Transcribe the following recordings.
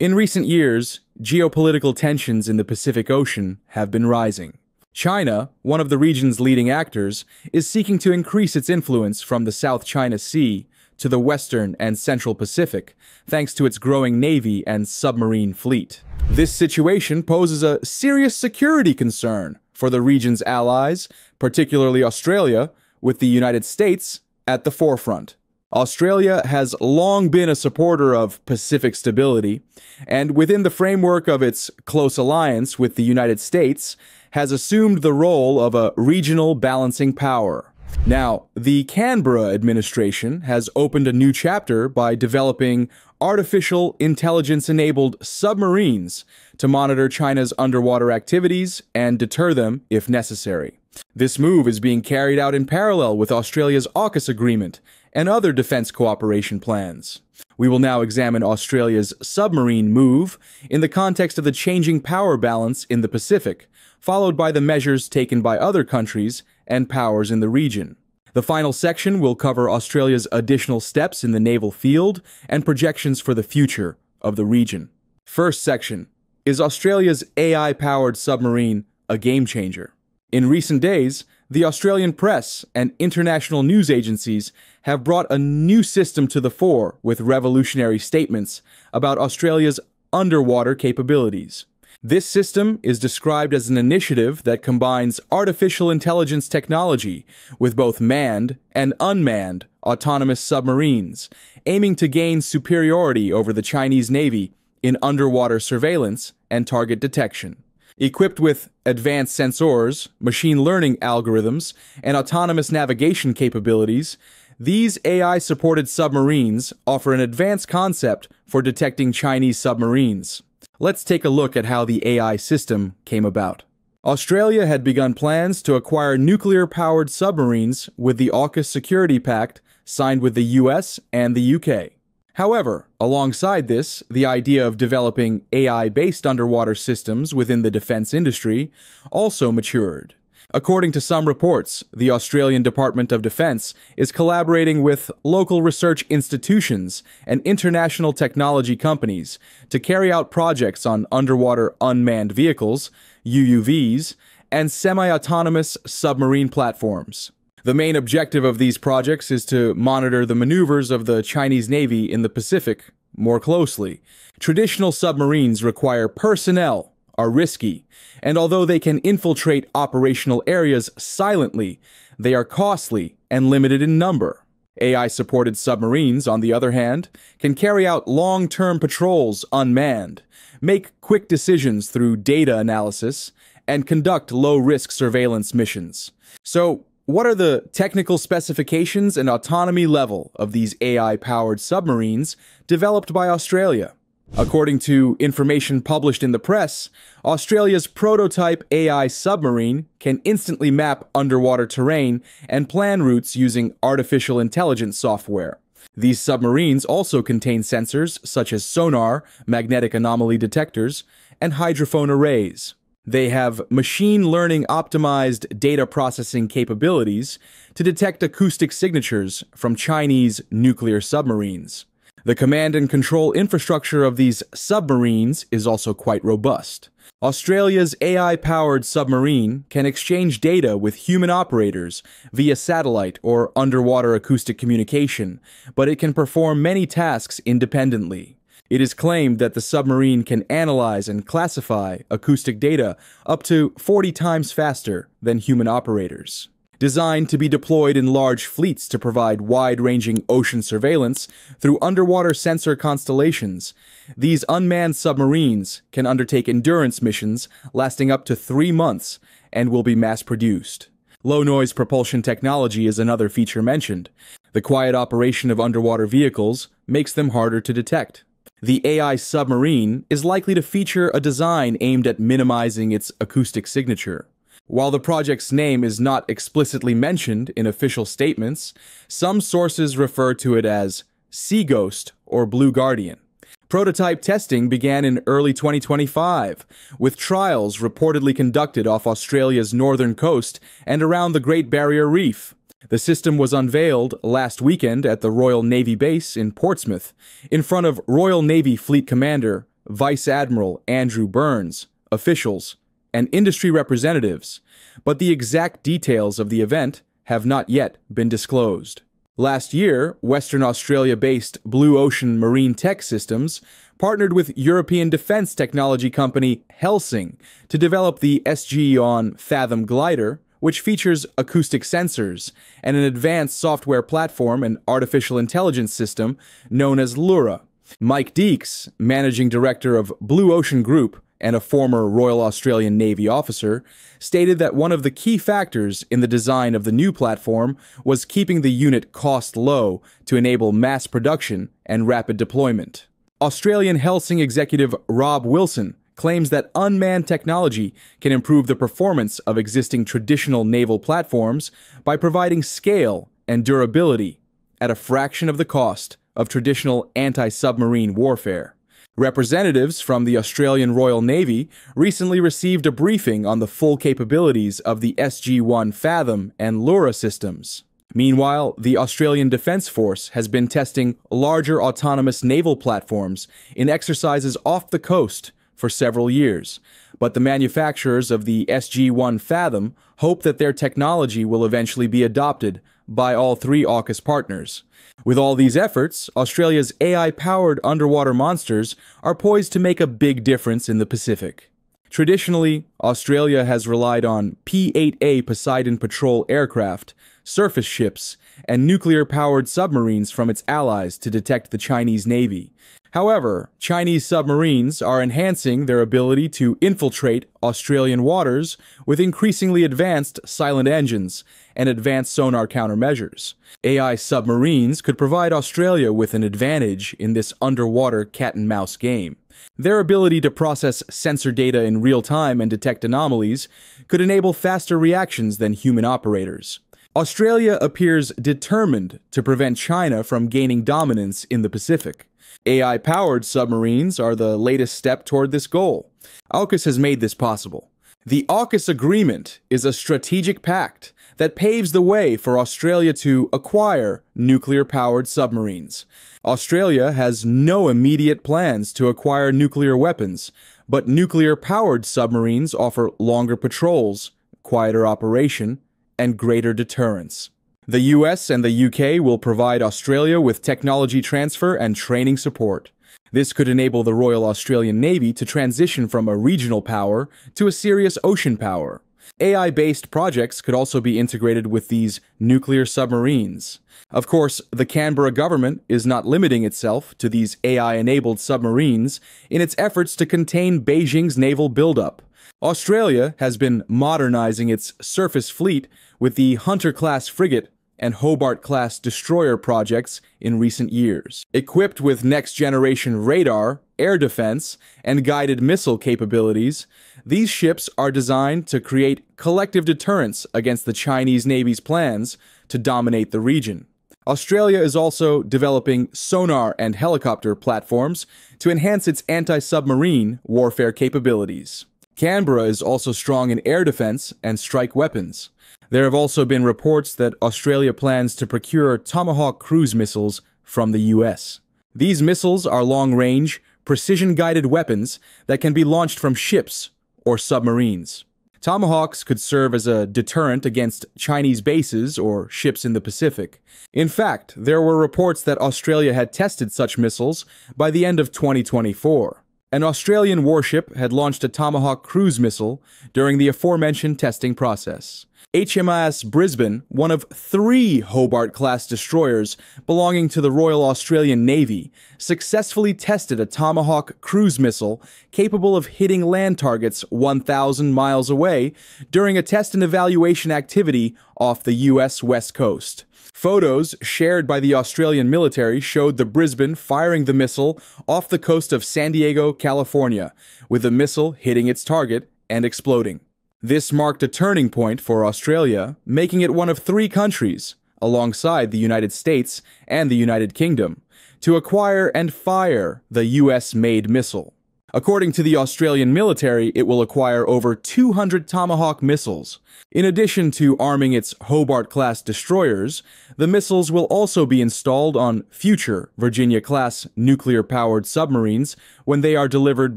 In recent years, geopolitical tensions in the Pacific Ocean have been rising. China, one of the region's leading actors, is seeking to increase its influence from the South China Sea to the Western and Central Pacific, thanks to its growing navy and submarine fleet. This situation poses a serious security concern for the region's allies, particularly Australia, with the United States at the forefront. Australia has long been a supporter of Pacific stability, and within the framework of its close alliance with the United States, has assumed the role of a regional balancing power. Now, the Canberra administration has opened a new chapter by developing artificial intelligence enabled submarines to monitor China's underwater activities and deter them if necessary. This move is being carried out in parallel with Australia's AUKUS agreement and other defense cooperation plans. We will now examine Australia's submarine move in the context of the changing power balance in the Pacific, followed by the measures taken by other countries and powers in the region. The final section will cover Australia's additional steps in the naval field and projections for the future of the region. First section Is Australia's AI powered submarine a game changer? In recent days, the Australian press and international news agencies have brought a new system to the fore with revolutionary statements about Australia's underwater capabilities. This system is described as an initiative that combines artificial intelligence technology with both manned and unmanned autonomous submarines, aiming to gain superiority over the Chinese Navy in underwater surveillance and target detection. Equipped with advanced sensors, machine learning algorithms, and autonomous navigation capabilities, these AI supported submarines offer an advanced concept for detecting Chinese submarines. Let's take a look at how the AI system came about. Australia had begun plans to acquire nuclear powered submarines with the AUKUS Security Pact signed with the US and the UK. However, alongside this, the idea of developing AI based underwater systems within the defense industry also matured. According to some reports, the Australian Department of Defense is collaborating with local research institutions and international technology companies to carry out projects on underwater unmanned vehicles, UUVs, and semi autonomous submarine platforms. The main objective of these projects is to monitor the maneuvers of the Chinese Navy in the Pacific more closely. Traditional submarines require personnel, are risky, and although they can infiltrate operational areas silently, they are costly and limited in number. AI supported submarines, on the other hand, can carry out long term patrols unmanned, make quick decisions through data analysis, and conduct low risk surveillance missions. So, what are the technical specifications and autonomy level of these AI powered submarines developed by Australia? According to information published in the press, Australia's prototype AI submarine can instantly map underwater terrain and plan routes using artificial intelligence software. These submarines also contain sensors such as sonar, magnetic anomaly detectors, and hydrophone arrays. They have machine learning optimized data processing capabilities to detect acoustic signatures from Chinese nuclear submarines. The command and control infrastructure of these submarines is also quite robust. Australia's AI powered submarine can exchange data with human operators via satellite or underwater acoustic communication, but it can perform many tasks independently. It is claimed that the submarine can analyze and classify acoustic data up to 40 times faster than human operators. Designed to be deployed in large fleets to provide wide ranging ocean surveillance through underwater sensor constellations, these unmanned submarines can undertake endurance missions lasting up to three months and will be mass produced. Low noise propulsion technology is another feature mentioned. The quiet operation of underwater vehicles makes them harder to detect. The AI submarine is likely to feature a design aimed at minimizing its acoustic signature. While the project's name is not explicitly mentioned in official statements, some sources refer to it as Sea Ghost or Blue Guardian. Prototype testing began in early 2025, with trials reportedly conducted off Australia's northern coast and around the Great Barrier Reef. The system was unveiled last weekend at the Royal Navy Base in Portsmouth, in front of Royal Navy Fleet Commander Vice Admiral Andrew Burns, officials, and industry representatives, but the exact details of the event have not yet been disclosed. Last year, Western Australia based Blue Ocean Marine Tech Systems partnered with European defense technology company Helsing to develop the SG-1 Fathom glider, which features acoustic sensors and an advanced software platform and artificial intelligence system known as Lura. Mike Deeks, managing director of Blue Ocean Group, and a former Royal Australian Navy officer, stated that one of the key factors in the design of the new platform was keeping the unit cost low to enable mass production and rapid deployment. Australian Helsing executive Rob Wilson claims that unmanned technology can improve the performance of existing traditional naval platforms by providing scale and durability at a fraction of the cost of traditional anti submarine warfare. Representatives from the Australian Royal Navy recently received a briefing on the full capabilities of the SG 1 Fathom and Lura systems. Meanwhile, the Australian Defence Force has been testing larger autonomous naval platforms in exercises off the coast for several years, but the manufacturers of the SG 1 Fathom hope that their technology will eventually be adopted by all three AUKUS partners. With all these efforts, Australia's AI powered underwater monsters are poised to make a big difference in the Pacific. Traditionally, Australia has relied on P 8A Poseidon patrol aircraft, surface ships, and nuclear powered submarines from its allies to detect the Chinese Navy. However, Chinese submarines are enhancing their ability to infiltrate Australian waters with increasingly advanced silent engines and advanced sonar countermeasures. AI submarines could provide Australia with an advantage in this underwater cat and mouse game. Their ability to process sensor data in real time and detect anomalies could enable faster reactions than human operators. Australia appears determined to prevent China from gaining dominance in the Pacific. AI powered submarines are the latest step toward this goal. AUKUS has made this possible. The AUKUS Agreement is a strategic pact that paves the way for Australia to acquire nuclear powered submarines. Australia has no immediate plans to acquire nuclear weapons, but nuclear powered submarines offer longer patrols, quieter operation, and greater deterrence. The US and the UK will provide Australia with technology transfer and training support. This could enable the Royal Australian Navy to transition from a regional power to a serious ocean power. AI based projects could also be integrated with these nuclear submarines. Of course, the Canberra government is not limiting itself to these AI enabled submarines in its efforts to contain Beijing's naval buildup. Australia has been modernizing its surface fleet with the Hunter class frigate and Hobart class destroyer projects in recent years. Equipped with next generation radar, air defense, and guided missile capabilities, these ships are designed to create collective deterrence against the Chinese Navy's plans to dominate the region. Australia is also developing sonar and helicopter platforms to enhance its anti submarine warfare capabilities. Canberra is also strong in air defense and strike weapons. There have also been reports that Australia plans to procure Tomahawk cruise missiles from the US. These missiles are long range, precision guided weapons that can be launched from ships or submarines. Tomahawks could serve as a deterrent against Chinese bases or ships in the Pacific. In fact, there were reports that Australia had tested such missiles by the end of 2024. An Australian warship had launched a Tomahawk cruise missile during the aforementioned testing process. HMAS Brisbane, one of three Hobart class destroyers belonging to the Royal Australian Navy, successfully tested a Tomahawk cruise missile capable of hitting land targets 1,000 miles away during a test and evaluation activity off the US West Coast. Photos shared by the Australian military showed the Brisbane firing the missile off the coast of San Diego, California, with the missile hitting its target and exploding. This marked a turning point for Australia, making it one of three countries, alongside the United States and the United Kingdom, to acquire and fire the US made missile. According to the Australian military, it will acquire over 200 Tomahawk missiles. In addition to arming its Hobart class destroyers, the missiles will also be installed on future Virginia class nuclear powered submarines when they are delivered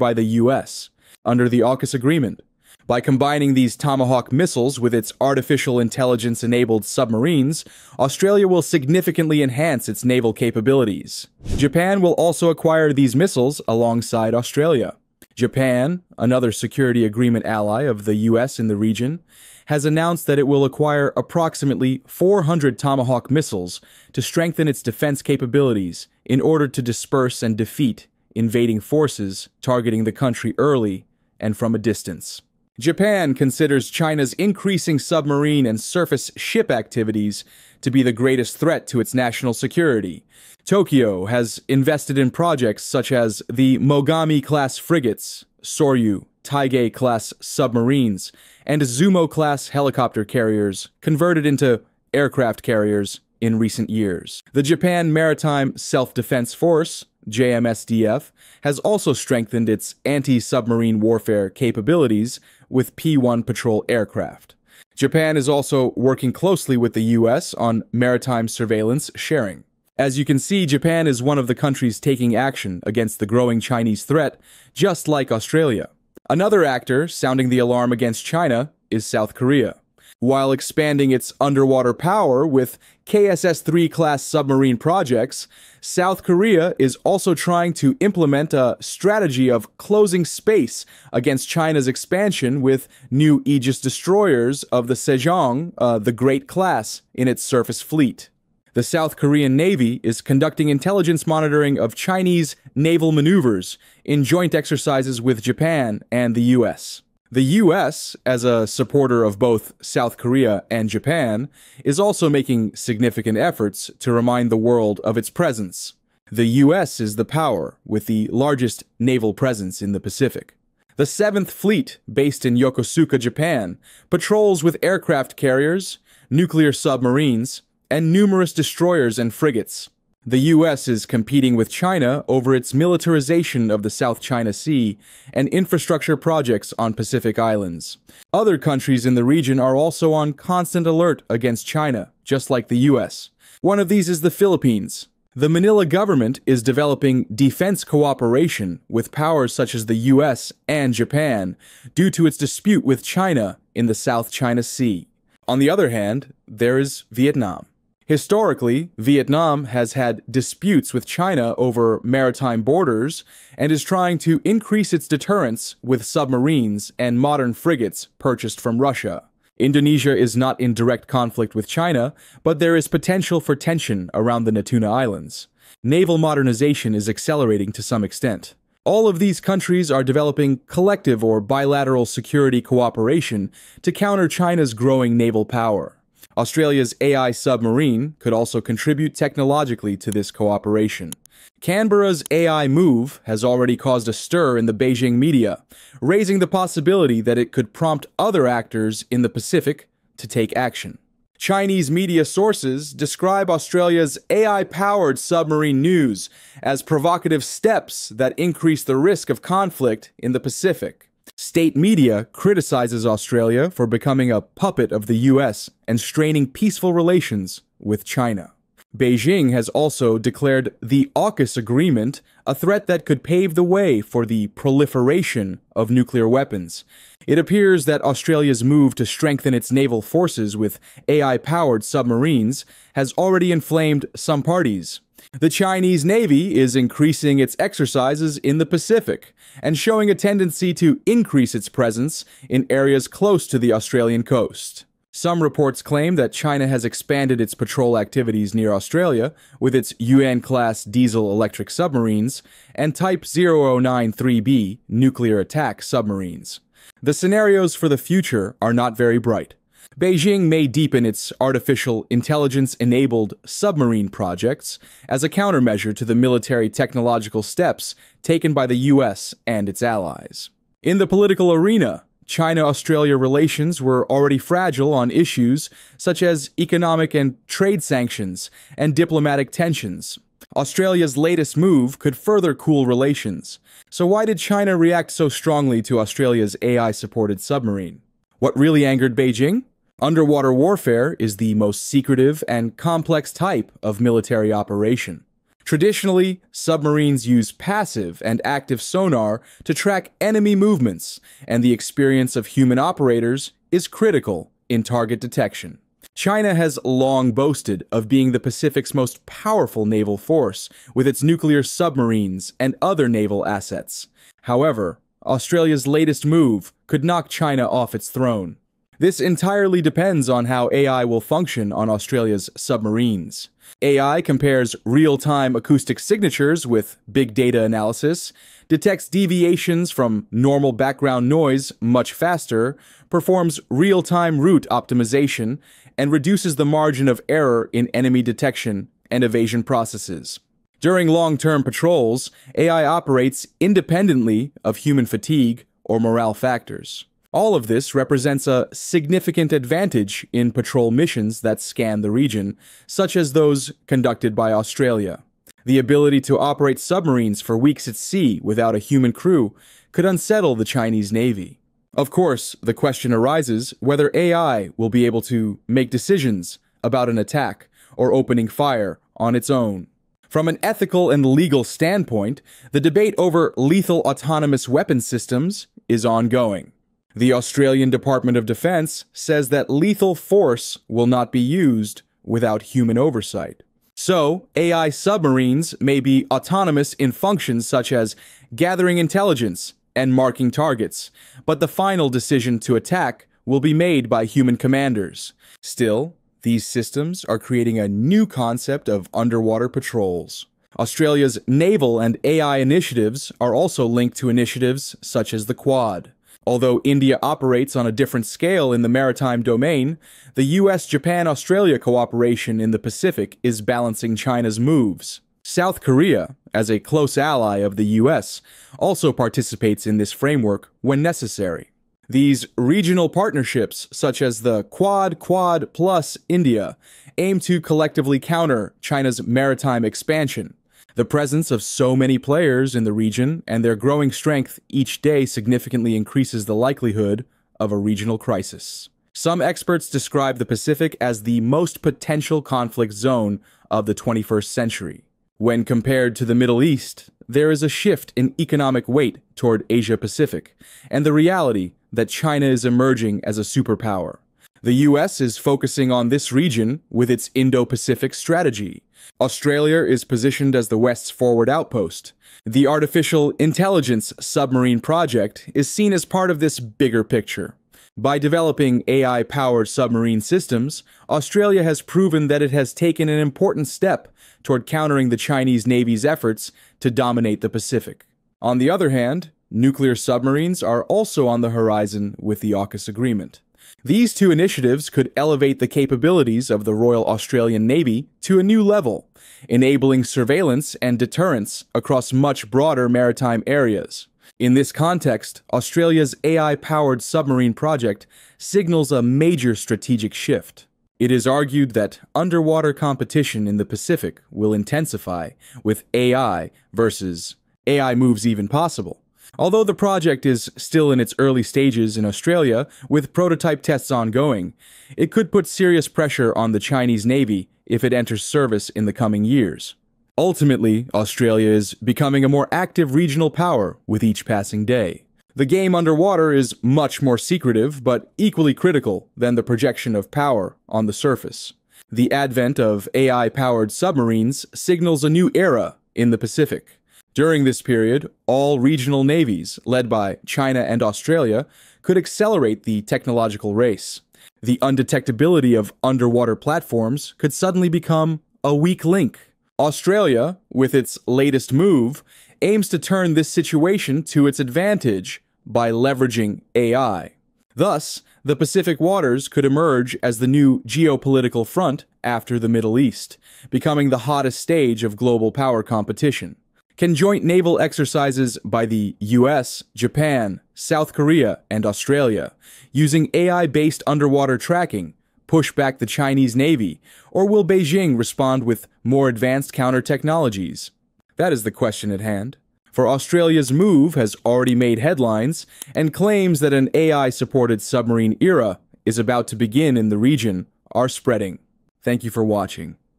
by the U.S. under the AUKUS agreement. By combining these Tomahawk missiles with its artificial intelligence enabled submarines, Australia will significantly enhance its naval capabilities. Japan will also acquire these missiles alongside Australia. Japan, another security agreement ally of the US in the region, has announced that it will acquire approximately 400 Tomahawk missiles to strengthen its defense capabilities in order to disperse and defeat invading forces targeting the country early and from a distance. Japan considers China's increasing submarine and surface ship activities to be the greatest threat to its national security. Tokyo has invested in projects such as the Mogami class frigates, Soryu, Taigei class submarines, and Izumo class helicopter carriers, converted into aircraft carriers in recent years. The Japan Maritime Self Defense Force, JMSDF, has also strengthened its anti submarine warfare capabilities with P 1 patrol aircraft. Japan is also working closely with the US on maritime surveillance sharing. As you can see, Japan is one of the countries taking action against the growing Chinese threat, just like Australia. Another actor sounding the alarm against China is South Korea while expanding its underwater power with KSS 3 class submarine projects, South Korea is also trying to implement a strategy of closing space against China's expansion with new Aegis destroyers of the Sejong, uh, the Great class, in its surface fleet. The South Korean Navy is conducting intelligence monitoring of Chinese naval maneuvers in joint exercises with Japan and the US. The US, as a supporter of both South Korea and Japan, is also making significant efforts to remind the world of its presence. The US is the power with the largest naval presence in the Pacific. The 7th Fleet, based in Yokosuka, Japan, patrols with aircraft carriers, nuclear submarines, and numerous destroyers and frigates. The US is competing with China over its militarization of the South China Sea and infrastructure projects on Pacific Islands. Other countries in the region are also on constant alert against China, just like the US. One of these is the Philippines. The Manila government is developing defense cooperation with powers such as the US and Japan due to its dispute with China in the South China Sea. On the other hand, there is Vietnam. Historically, Vietnam has had disputes with China over maritime borders and is trying to increase its deterrence with submarines and modern frigates purchased from Russia. Indonesia is not in direct conflict with China, but there is potential for tension around the Natuna Islands. Naval modernization is accelerating to some extent. All of these countries are developing collective or bilateral security cooperation to counter China's growing naval power. Australia's AI submarine could also contribute technologically to this cooperation. Canberra's AI move has already caused a stir in the Beijing media, raising the possibility that it could prompt other actors in the Pacific to take action. Chinese media sources describe Australia's AI powered submarine news as provocative steps that increase the risk of conflict in the Pacific. State media criticizes Australia for becoming a puppet of the US and straining peaceful relations with China. Beijing has also declared the AUKUS agreement a threat that could pave the way for the proliferation of nuclear weapons. It appears that Australia's move to strengthen its naval forces with AI powered submarines has already inflamed some parties. The Chinese Navy is increasing its exercises in the Pacific and showing a tendency to increase its presence in areas close to the Australian coast. Some reports claim that China has expanded its patrol activities near Australia with its Yuan class diesel electric submarines and Type 0093B nuclear attack submarines. The scenarios for the future are not very bright. Beijing may deepen its artificial intelligence enabled submarine projects as a countermeasure to the military technological steps taken by the US and its allies. In the political arena, China Australia relations were already fragile on issues such as economic and trade sanctions and diplomatic tensions. Australia's latest move could further cool relations. So why did China react so strongly to Australia's AI-supported submarine? What really angered Beijing? Underwater warfare is the most secretive and complex type of military operation. Traditionally, submarines use passive and active sonar to track enemy movements, and the experience of human operators is critical in target detection. China has long boasted of being the Pacific's most powerful naval force, with its nuclear submarines and other naval assets. However, Australia's latest move could knock China off its throne. This entirely depends on how AI will function on Australia's submarines. AI compares real-time acoustic signatures with big data analysis, detects deviations from normal background noise much faster, performs real-time route optimization, and reduces the margin of error in enemy detection and evasion processes. During long-term patrols, AI operates independently of human fatigue or morale factors. All of this represents a significant advantage in patrol missions that scan the region, such as those conducted by Australia. The ability to operate submarines for weeks at sea without a human crew could unsettle the Chinese Navy. Of course, the question arises whether AI will be able to make decisions about an attack or opening fire on its own. From an ethical and legal standpoint, the debate over lethal autonomous weapon systems is ongoing. The Australian Department of Defence says that lethal force will not be used without human oversight. So, AI submarines may be autonomous in functions such as gathering intelligence and marking targets, but the final decision to attack will be made by human commanders. Still, these systems are creating a new concept of underwater patrols. Australia's naval and AI initiatives are also linked to initiatives such as the Quad. Although India operates on a different scale in the maritime domain, the US Japan Australia cooperation in the Pacific is balancing China's moves. South Korea, as a close ally of the US, also participates in this framework when necessary. These regional partnerships, such as the Quad Quad plus India, aim to collectively counter China's maritime expansion. The presence of so many players in the region and their growing strength each day significantly increases the likelihood of a regional crisis. Some experts describe the Pacific as the most potential conflict zone of the 21st century. When compared to the Middle East, there is a shift in economic weight toward Asia Pacific, and the reality that China is emerging as a superpower. The US is focusing on this region with its Indo-Pacific strategy. Australia is positioned as the West's forward outpost. The Artificial Intelligence Submarine Project is seen as part of this bigger picture. By developing AI-powered submarine systems, Australia has proven that it has taken an important step toward countering the Chinese Navy's efforts to dominate the Pacific. On the other hand, nuclear submarines are also on the horizon with the AUKUS agreement. These two initiatives could elevate the capabilities of the Royal Australian Navy to a new level, enabling surveillance and deterrence across much broader maritime areas. In this context, Australia's AI-powered submarine project signals a major strategic shift. It is argued that underwater competition in the Pacific will intensify with AI versus AI moves even possible. Although the project is still in its early stages in Australia, with prototype tests ongoing, it could put serious pressure on the Chinese Navy if it enters service in the coming years. Ultimately, Australia is becoming a more active regional power with each passing day. The game underwater is much more secretive, but equally critical than the projection of power on the surface. The advent of AI-powered submarines signals a new era in the Pacific. During this period, all regional navies, led by China and Australia, could accelerate the technological race. The undetectability of underwater platforms could suddenly become a weak link. Australia, with its latest move, aims to turn this situation to its advantage by leveraging AI. Thus, the Pacific waters could emerge as the new geopolitical front after the Middle East, becoming the hottest stage of global power competition. Can joint naval exercises by the US, Japan, South Korea, and Australia, using AI based underwater tracking, push back the Chinese Navy, or will Beijing respond with more advanced counter technologies? That is the question at hand. For Australia's move has already made headlines and claims that an AI supported submarine era is about to begin in the region are spreading. Thank you for watching.